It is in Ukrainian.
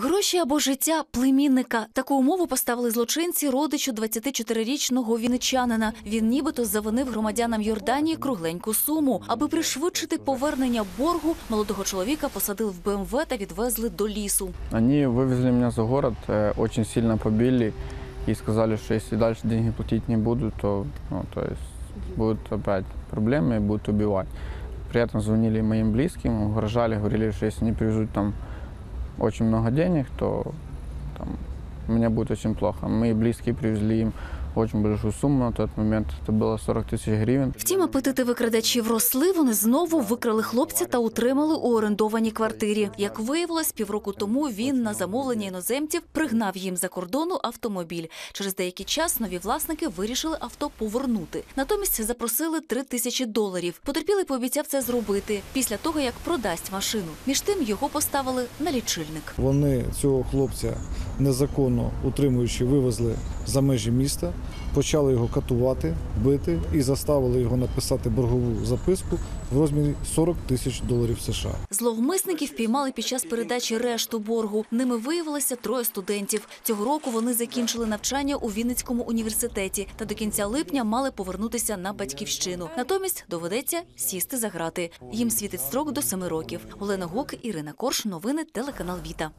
Гроші або життя племінника. Таку умову поставили злочинці родичу 24-річного вінничанина. Він нібито завинив громадянам Йорданії кругленьку суму. Аби пришвидшити повернення боргу, молодого чоловіка посадили в БМВ та відвезли до лісу. Они вывезли меня за город, э, очень сильно побили и сказали, что если дальше деньги платить не будут, то, ну, то есть будут опять проблемы и будут убивать. При этом звонили моим близким, угрожали, говорили, что если не привезут там очень много денег, то мне будет очень плохо. Мои близкие привезли им очень большую сумму на тот момент, это было 40 тысяч гривен. Втім, апетити викрадачів росли. Вони знову викрали хлопця та утримали у орендованій квартирі. Як виявилось, півроку тому він на замовлення іноземців пригнав їм за кордону автомобіль. Через деякий час нові власники вирішили авто повернути. Натомість запросили три тисячі доларів. Потерпілий пообіцяв це зробити після того, як продасть машину. Між тим його поставили на лічильник. Вони цього хлопця незаконно утримуючи, вивезли за межі міста, почали його катувати, бити і заставили його написати боргову записку в розмірі 40 тисяч доларів США. Зловмисників піймали під час передачі решту боргу. Ними виявилося троє студентів. Цього року вони закінчили навчання у Вінницькому університеті та до кінця липня мали повернутися на батьківщину. Натомість доведеться сісти за грати. Їм світить строк до семи років. Олена Гук, Ірина Корш. Новини телеканал Віта.